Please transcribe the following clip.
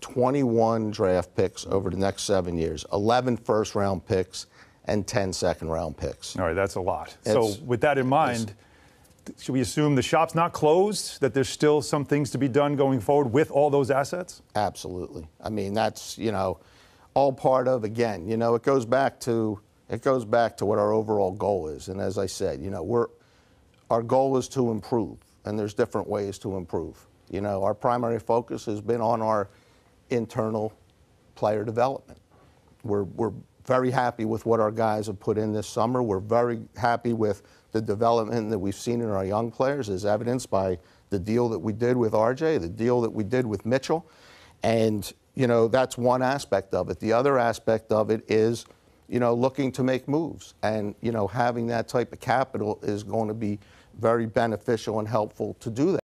21 draft picks over the next seven years, 11 first round picks, and 10 second round picks. All right, that's a lot. so, with that in mind, should we assume the shop's not closed, that there's still some things to be done going forward with all those assets? Absolutely. I mean, that's, you know, all part of again, you know, it goes back to it goes back to what our overall goal is. And as I said, you know, we're our goal is to improve, and there's different ways to improve. You know, our primary focus has been on our internal player development. We're, we're very happy with what our guys have put in this summer. We're very happy with the development that we've seen in our young players, as evidenced by the deal that we did with RJ, the deal that we did with Mitchell. And, you know, that's one aspect of it. The other aspect of it is, you know, looking to make moves. And, you know, having that type of capital is going to be very beneficial and helpful to do that.